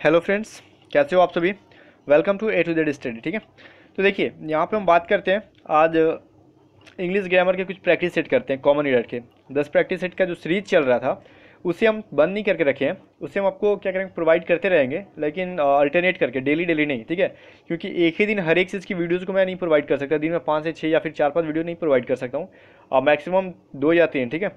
Hello friends, कैसे हो आप सभी? Welcome to A to Z study ठीक है? तो देखिए, यहाँ पे हम बात करते हैं, आज इंग्लिश ग्रामर के कुछ प्रैक्टिस सेट करते हैं कॉमन ईयर के। दस प्रैक्टिस सेट का जो सीरीज़ चल रहा था, उसे हम बंद नहीं करके रखे हैं, उसे हम आपको क्या करेंगे प्रोवाइड करते रहेंगे, लेकिन अल्टरनेट करके डेली डेली नहीं, ठीक है? क्योंकि एक ही दिन हर एक चीज़ की वीडियोज़ को मैं नहीं प्रोवाइड कर सकता, दिन में पाँच से छः या फिर चार पाँच वीडियो नहीं प्रोवाइड कर सकता हूँ मैक्सिमम दो या तीन, ठीक है?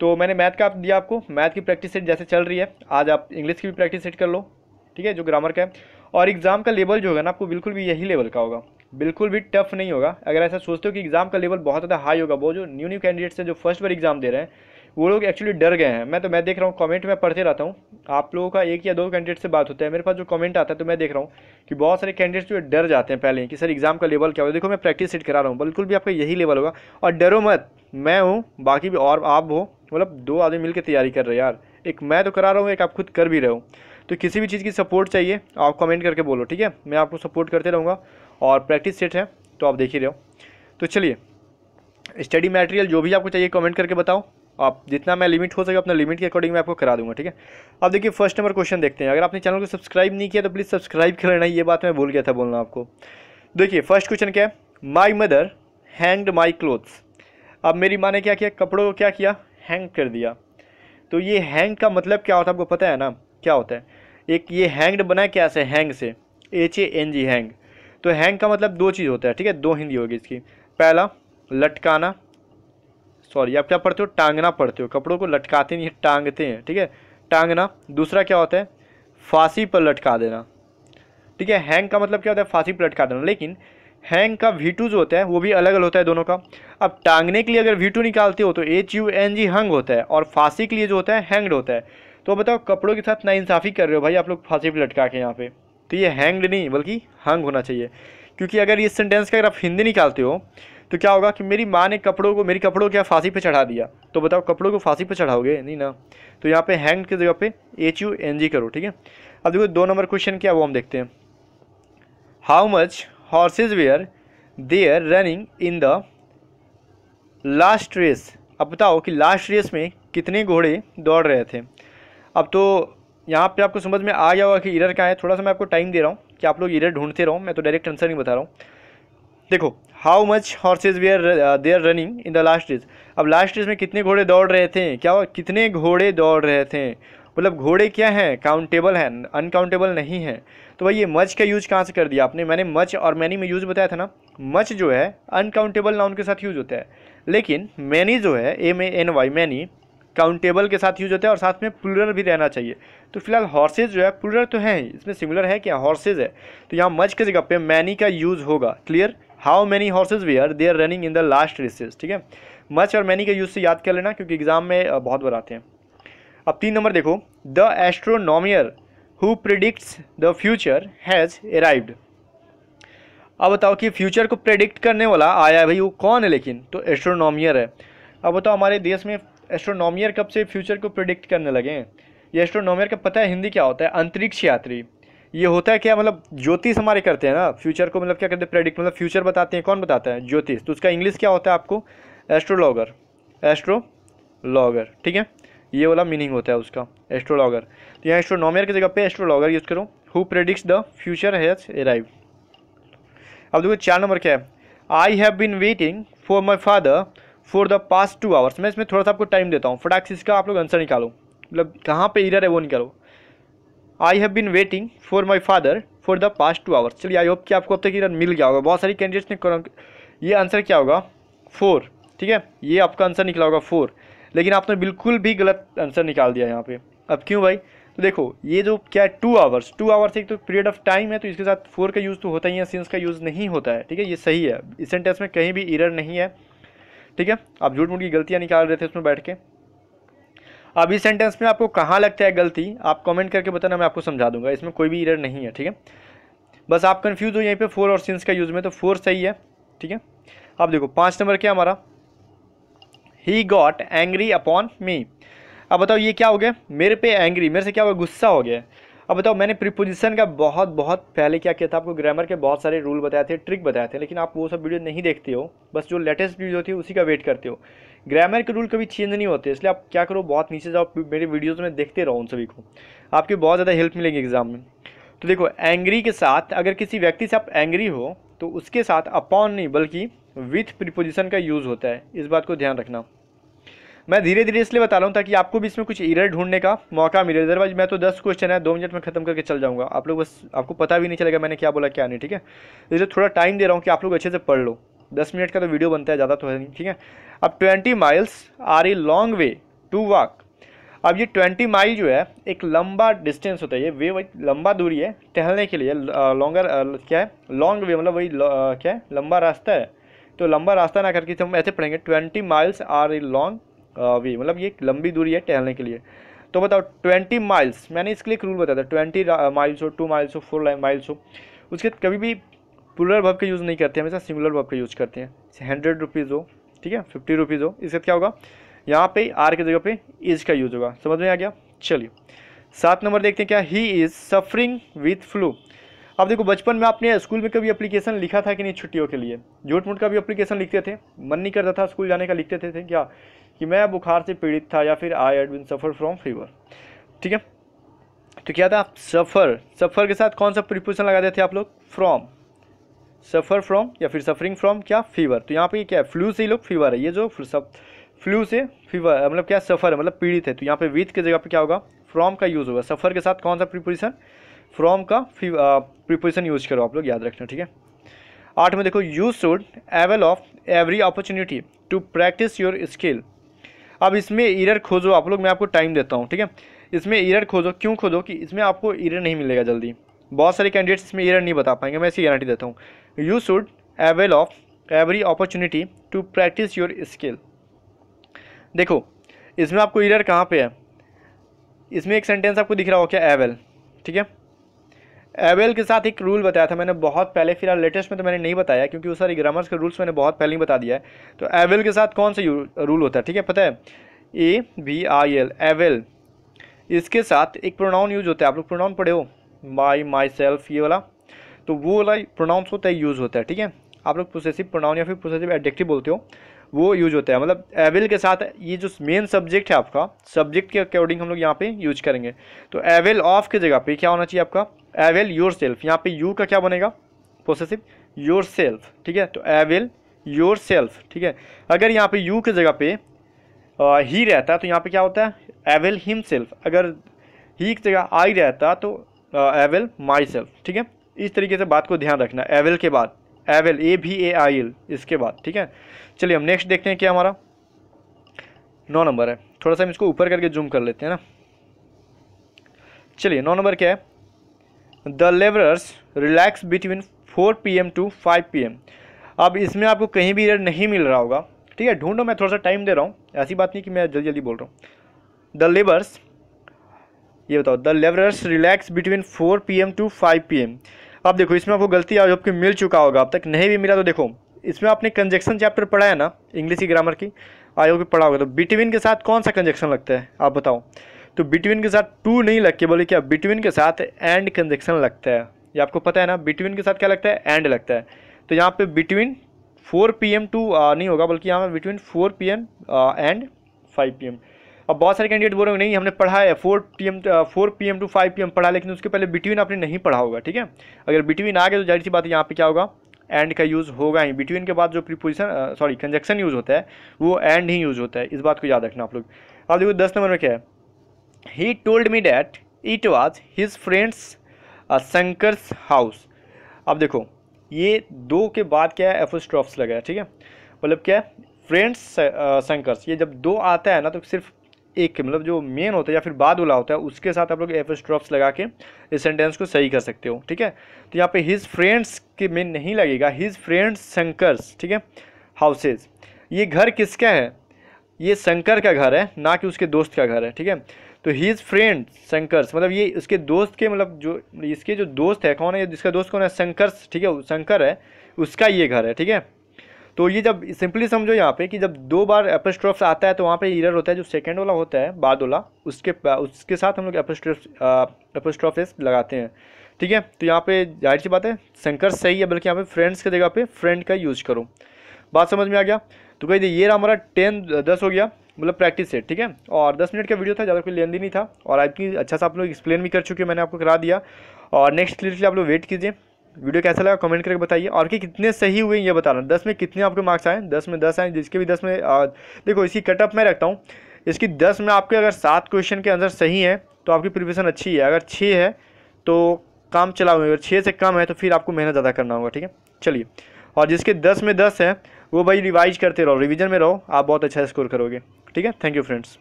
तो मैंने मैथ का दिया आपको मैथ की प्रैक्टिस सेट जैसे चल रही है, आज आप इंग्लिश की भी प्रैक्टिस सेट कर लो ठीक है, जो ग्रामर का है। और एग्ज़ाम का लेवल जो होगा ना, आपको बिल्कुल भी यही लेवल का होगा। बिल्कुल भी टफ नहीं होगा। अगर ऐसा सोचते हो कि एग्ज़ाम का लेवल बहुत ज़्यादा हाई होगा, वो जो न्यू न्यू कैंडिडेट्स हैं, जो फ़र्स्ट बार एग्ज़ाम दे रहे हैं, वो लोग एक्चुअली डर गए हैं। मैं तो मैं देख रहा हूँ कमेंट में पढ़ते रहता हूँ। आप लोगों का एक या दो कैंडिडेट से बात होता है। मेरे पास जो कमेंट आता है तो मैं देख रहा हूँ कि बहुत सारे कैंडिडेट्स जो डर जाते हैं पहले कि सर एग्ज़ाम का लेवल क्या होगा। देखो, मैं प्रैक्टिस सेट करा रहा हूँ। बिल्कुल भी आपका यही लेवल होगा। और डरो मत। मैं हूँ, बाकी भी और आप हो। मतलब दो आदमी मिलकर तैयारी कर रहे हैं यार। एक मैं तो करा रहा हूँ, एक आप खुद कर भी रहे हो। तो किसी भी चीज़ की सपोर्ट चाहिए, आप कमेंट करके बोलो, ठीक है? मैं आपको सपोर्ट करते रहूँगा और प्रैक्टिस सेट है तो आप देख ही रहे हो। तो चलिए स्टडी मटेरियल जो भी आपको चाहिए कमेंट करके बताओ। आप जितना मैं लिमिट हो सके अपना लिमिट के अकॉर्डिंग मैं आपको करा दूँगा, ठीक है? अब देखिए फ़र्स्ट नंबर क्वेश्चन देखते हैं। अगर आपने चैनल को सब्सक्राइब नहीं किया तो प्लीज़ सब्सक्राइब कर लेना, ये बात मैं भूल गया था बोलना आपको। देखिए फ़र्स्ट क्वेश्चन क्या है? My mother hanged my clothes अब मेरी माँ ने क्या किया? कपड़ों को क्या किया? हैंग कर दिया। तो ये हैंग का मतलब क्या होता है? आपको पता है ना? क्या होता है? एक ये हैंग्ड बना है क्या से? हैंग से। H A N G hang तो हैंग का मतलब दो चीज़ होता है, ठीक है? दो हिंदी होगी इसकी। पहला, लटकाना। सॉरी आप क्या पढ़ते हो? टांगना पढ़ते हो। कपड़ों को लटकाते नहीं, टांगते हैं, ठीक है? टांगना। दूसरा क्या होता है? फांसी पर लटका देना। ठीक है? हैंग का मतलब क्या होता है? फांसी पर लटका देना। लेकिन हैंग का वी जो होता है, वो भी अलग अलग होता है दोनों का। अब टांगने के लिए अगर वी निकालते हो तो H U N G hung होता है और फांसी के लिए जो होता है हैंग्ड होता है। तो बताओ, कपड़ों के साथ नाइंसाफ़ी कर रहे हो भाई, आप लोग फांसी पर लटका के यहाँ पे। तो ये हैंग्ड नहीं, बल्कि हंग होना चाहिए। क्योंकि अगर इस सेंटेंस का अगर आप हिंदी निकालते हो तो क्या होगा कि मेरी माँ ने कपड़ों को, मेरी कपड़ों को क्या फांसी पे चढ़ा दिया। तो बताओ, कपड़ों को फांसी पे चढ़ाओगे? नहीं ना। तो यहाँ पे हैंग की जगह पे एच यू एन जी करो, ठीक है? अब देखो, दो नंबर क्वेश्चन क्या वो हम देखते हैं। How much horses were there running in the last race अब बताओ कि लास्ट रेस में कितने घोड़े दौड़ रहे थे? अब तो यहाँ पे आपको समझ में आ गया होगा कि इरर क्या है। थोड़ा सा मैं आपको टाइम दे रहा हूँ कि आप लोग इरर ढूंढते रहो। मैं तो डायरेक्ट आंसर नहीं बता रहा हूँ। देखो how much horses we are they are running in the last race अब लास्ट रेस में कितने घोड़े दौड़ रहे थे? क्या कितने घोड़े दौड़ रहे थे? मतलब घोड़े क्या हैं? काउंटेबल हैं अनकाउंटेबल नहीं है। तो भाई ये मच का यूज़ कहाँ से कर दिया आपने? मैंने मच और मैनी में यूज़ बताया था ना। मच जो है अनकाउंटेबल नाउन के साथ यूज़ होता है। लेकिन मैनी जो है M A N Y many countable के साथ यूज़ होता है और साथ में प्लूरल भी रहना चाहिए। तो फ़िलहाल हॉर्सेज जो है प्लूरल तो है ही, इसमें सिमिलर है क्या हॉर्सेज है। तो यहाँ मच के जगह पे मैनी का यूज़ होगा। Clear how many horses we are they are running in the last races ठीक है? मच और मैनी का यूज़ से याद कर लेना, क्योंकि एग्ज़ाम में बहुत बार आते हैं। अब तीन नंबर देखो। The astronomer who predicts the future has arrived अब बताओ कि फ्यूचर को प्रेडिक्ट करने वाला आया है भाई, वो कौन है लेकिन? तो एस्ट्रोनॉमियर है। अब बताओ हमारे देश में एस्ट्रोनॉमियर कब से फ्यूचर को प्रिडिक्ट करने लगे हैं? ये एस्ट्रोनॉमियर का पता है, हिंदी क्या होता है? अंतरिक्ष यात्री। ये होता है क्या मतलब ज्योतिष हमारे करते हैं ना? फ्यूचर को मतलब क्या करते हैं? प्रेडिक्ट मतलब फ्यूचर बताते हैं, कौन बताता है? ज्योतिष। तो उसका इंग्लिश क्या होता है आपको? एस्ट्रोलॉगर एस्ट्रोलॉगर ठीक है? ये वाला मीनिंग होता है उसका एस्ट्रोलॉगर तो यहाँ एस्ट्रोनॉमियर की जगह पे एस्ट्रोलॉगर यूज़ करो। Who predicts the future has arrive अब देखो, चार नंबर क्या है? I have been waiting for my father for the past two hours मैं इसमें थोड़ा सा आपको टाइम देता हूँ। फटाक से इसका आप लोग आंसर निकालो। मतलब कहाँ पे इधर है वो निकालो। I have been waiting for my father for the past two hours चलिए आई होप कि आपको अब तक इधर मिल गया होगा। बहुत सारी कैंडिडेट्स ने ये आंसर क्या होगा? फोर ठीक है? ये आपका आंसर निकला होगा फोर लेकिन आपने बिल्कुल भी गलत आंसर निकाल दिया यहाँ पे। अब क्यों भाई? तो देखो, ये जो क्या है टू आवर्स टू आवर्स एक तो पीरियड ऑफ़ टाइम है तो इसके साथ फोर का यूज़ तो होता ही है सिंस का यूज़ नहीं होता है, ठीक है? ये सही है। इस सेंटेंस में कहीं भी इरर नहीं है। ठीक है? आप झूठ मूठ की गलतियाँ निकाल रहे थे उसमें बैठ के। अब इस सेंटेंस में आपको कहाँ लगता है गलती? आप कमेंट करके बताना, मैं आपको समझा दूँगा। इसमें कोई भी इरर नहीं है, ठीक है? बस आप कन्फ्यूज़ हो यहीं पे फोर और सिंस का यूज़ में तो फोर सही है, ठीक है? अब देखो, पाँच नंबर क्या हमारा? He got angry upon me अब बताओ, ये क्या हो गया? मेरे पे एंग्री मेरे से क्या हो गया गुस्सा हो गया। अब बताओ, मैंने प्रीपोजिशन का बहुत बहुत पहले क्या किया था? आपको ग्रामर के बहुत सारे रूल बताए थे ट्रिक बताए थे, लेकिन आप वो सब वीडियो नहीं देखते हो। बस जो लेटेस्ट वीडियो होती है उसी का वेट करते हो। ग्रामर के रूल कभी चेंज नहीं होते, इसलिए आप क्या करो, बहुत नीचे जाओ, मेरे वीडियोज़ में देखते रहो उन सभी को। आपकी बहुत ज़्यादा हेल्प मिलेगी एग्ज़ाम में। तो देखो एंग्री के साथ अगर किसी व्यक्ति से आप एंग्री हो तो उसके साथ अपॉन नहीं, बल्कि विथ प्रिपोजिशन का यूज़ होता है। इस बात को ध्यान रखना। मैं धीरे धीरे इसलिए बता रहा हूँ ताकि आपको भी इसमें कुछ इरर ढूँढने का मौका मिले। अदरवाइज़ मैं तो दस क्वेश्चन है, दो मिनट में खत्म करके चल जाऊँगा। आप लोग बस, आपको पता भी नहीं चलेगा मैंने क्या बोला, क्या नहीं, ठीक है? इसलिए थोड़ा टाइम दे रहा हूँ कि आप लोग अच्छे से पढ़ लो। दस मिनट का तो वीडियो बनता है, ज़्यादा तो है नहीं, ठीक है? अब twenty miles are a long way to walk अब ये ट्वेंटी माइल जो है, एक लंबा डिस्टेंस होता है। ये वे वही लंबा दूरी है, टहलने के लिए लॉन्गर क्या है? लॉन्ग वे मतलब वही क्या है? लंबा रास्ता है। तो लंबा रास्ता ना करके हम ऐसे पढ़ेंगे twenty miles are a long way मतलब ये लंबी दूरी है टहलने के लिए। तो बताओ ट्वेंटी माइल्स मैंने इसके लिए एक रूल बताया था ट्वेंटी माइल्स हो टू माइल्स हो फोर माइल्स हो उसके कभी भी पुलर वर्ब का यूज़ नहीं करते हमेशा सिंगुलर वर्ब का यूज़ करते हैं। हंड्रेड रुपीज़ हो ठीक है फिफ्टी रुपीज़ हो इसके क्या होगा यहाँ पे आर की जगह पे इज़ का यूज़ होगा समझ में आ गया? चलिए सात नंबर देखते हैं क्या he is suffering with flu अब देखो बचपन में आपने स्कूल में कभी एप्लीकेशन लिखा था कि नहीं छुट्टियों के लिए? झूठ मूठ का भी एप्लीकेशन लिखते थे मन नहीं करता था स्कूल जाने का लिखते थे, थे क्या? कि मैं बुखार से पीड़ित था या फिर I had been suffer from fever ठीक है? तो क्या था सफ़र सफ़र के साथ कौन सा प्रिपोजिशन लगाते थे आप लोग? फ्रॉम सफ़र फ्रॉम या फिर सफरिंग फ्रॉम क्या? फीवर तो यहाँ पे क्या है? फ्लू से ही लोग फीवर है। ये जो सब फ्लू से फीवर मतलब क्या? सफ़र है मतलब पीड़ित है। तो यहाँ पे विथ की जगह पे क्या होगा? फ्रॉम का यूज़ होगा। सफ़र के साथ कौन सा प्रिपोजिशन फ्रॉम का प्रिपोजिशन यूज़ करो आप लोग, याद रखना, ठीक है? आठ में देखो you should avail of every opportunity to practice your skill अब इसमें ईरर खोजो, आप लोग, मैं आपको टाइम देता हूँ, ठीक है? इसमें ईरर खोजो, क्यों खोजो कि इसमें आपको ईरर नहीं मिलेगा जल्दी। बहुत सारे कैंडिडेट्स इसमें ईरर नहीं बता पाएँगे, मैं इसी गारंटी देता हूँ। You should avail of every opportunity to practice your skill देखो, इसमें आपको ईरर कहाँ पे है? इसमें एक सेंटेंस आपको दिख रहा हो क्या? एवेल ठीक है? एवेल के साथ एक रूल बताया था मैंने बहुत पहले, फ़िलहाल लेटेस्ट में तो मैंने नहीं बताया, क्योंकि वो सारी ग्रामर्स के रूल्स मैंने बहुत पहले ही बता दिया है। तो एवेल के साथ कौन सा रूल होता है, ठीक है? पता है? A B I L avail इसके साथ एक प्रोनाउन यूज़ होता है। आप लोग प्रोनाउन पढ़े हो? माई माई सेल्फ ये वाला। तो वो वाला प्रोनाउंस होता है यूज़ होता है, ठीक है? आप लोग प्रोसेसिव प्रोनाउन या फिर प्रोसेसिव एडजेक्टिव बोलते हो, वो यूज़ होता है। मतलब एविल के साथ ये जो मेन सब्जेक्ट है आपका सब्जेक्ट के अकॉर्डिंग हम लोग यहाँ पे यूज़ करेंगे। तो एविल ऑफ़ की जगह पे क्या होना चाहिए आपका? एविल योर सेल्फ यहाँ पे यू का क्या बनेगा? प्रोसेसिव योर सेल्फ ठीक है? तो एविल योर सेल्फ ठीक है? अगर यहाँ पे यू के जगह पे ही रहता है तो यहाँ पे क्या होता है? एविल हिम सेल्फ अगर ही की जगह आई रहता तो एविल माई सेल्फ ठीक है? इस तरीके से बात को ध्यान रखना। एविल के बाद. एविल ए भी ए आई एल इसके बाद. ठीक है? चलिए हम नेक्स्ट देखते हैं क्या हमारा? नौ नंबर है। थोड़ा सा हम इसको ऊपर करके जूम कर लेते हैं ना। चलिए, नौ नंबर क्या है? The labourers relax between four P M to five P M अब इसमें आपको कहीं भी नहीं मिल रहा होगा। ठीक है, ढूंढो, मैं थोड़ा सा टाइम दे रहा हूँ। ऐसी बात नहीं कि मैं जल्दी जल्दी बोल रहा हूँ। द लेबर्स ये बताओ, the labourers relax between four P M to five P M अब देखो, इसमें आपको गलती आज आपको मिल चुका होगा। अब तक नहीं भी मिला तो देखो, इसमें आपने कंजेक्शन चैप्टर पढ़ा है ना इंग्लिश की ग्रामर की आयोग पढ़ा होगा। तो बिटवीन के साथ कौन सा कंजेक्शन लगता है? आप बताओ। तो बिटवीन के साथ टू नहीं लग के बोले क्या बिटवीन के साथ एंड कंजक्शन लगता है। ये आपको पता है ना बिटवीन के साथ क्या लगता है? एंड लगता है। तो यहाँ पे between four P M to नहीं होगा, बल्कि यहाँ पे between four P M and five P M अब बहुत सारे कैंडिडेट बोल रहे नहीं, हमने पढ़ा है four P M four P M to five P M पढ़ा, लेकिन उसके पहले बिटवीन आपने नहीं पढ़ा होगा, ठीक है? अगर बिटवीन आ गया तो ज़ाहिर सी बात है, यहाँ पे क्या होगा? एंड का यूज़ होगा ही। बिटवीन के बाद जो प्रीपोजिशन सॉरी कंजक्शन यूज़ होता है, वो एंड ही यूज़ होता है। इस बात को याद रखना आप लोग। अब देखो, दस नंबर में क्या है? He told me that it was his friends Shankar's house अब देखो, ये दो के बाद क्या है? एफोस्ट्रॉफ्स लगा है, ठीक है? मतलब क्या है? फ्रेंड्स शंकर्स ये जब दो आता है ना तो सिर्फ़ एक मतलब जो मेन होता है या फिर बाद वाला होता है, उसके साथ आप लोग एफ़ स्ट्रॉप्स लगा के इस सेंटेंस को सही कर सकते हो, ठीक है? तो यहाँ पे हिज फ्रेंड्स के मेन नहीं लगेगा। हिज फ्रेंड्स शंकर्स ठीक है? हाउसेज ये घर किसका है? ये शंकर का घर है, ना कि उसके दोस्त का घर है, ठीक है? तो हिज फ्रेंड शंकर्स मतलब ये उसके दोस्त के मतलब जो, इसके जो दोस्त है, कौन है जिसका दोस्त कौन है? शंकर्स ठीक है? शंकर है। उसका ये घर है, ठीक है? तो ये जब सिंपली समझो यहाँ पे कि जब दो बार एपोस्ट्रॉफ्स आता है तो वहाँ पे इरर होता है, जो सेकेंड वाला होता है, बाद वाला, उसके उसके साथ हम लोग एपोस्ट्रॉफ्स लगाते हैं, ठीक है? तो यहाँ पे ज़ाहिर सी बात है शंकर सही है, बल्कि यहाँ पे फ्रेंड्स की जगह पे फ्रेंड का यूज़ करो। बात समझ में आ गया? तो कही ये रहा हमारा टेन दस हो गया। मतलब प्रैक्टिस सेट ठीक है? और दस मिनट का वीडियो था ज़्यादा कोई लेंदी नहीं था। और आपकी अच्छा सा आप लोग एक्सप्लेन भी कर चुके हैं मैंने आपको करा दिया। और नेक्स्ट के आप लोग वेट कीजिए। वीडियो कैसा लगा कमेंट करके बताइए। और कि कितने सही हुए ये बताना दस में कितने आपके मार्क्स आए? दस में दस आए जिसके भी दस में आ, देखो इसकी कटअप मैं रखता हूँ। इसकी दस में आपके अगर सात क्वेश्चन के आंसर सही है तो आपकी प्रिपरेशन अच्छी है। अगर छः है तो काम चला अगर छः से कम है तो फिर आपको मेहनत ज़्यादा करना होगा ठीक है? चलिए। और जिसके दस में दस है वो भाई रिवाइज करते रहो रिविजन में रहो, आप बहुत अच्छा स्कोर करोगे। ठीक है? Thank you friends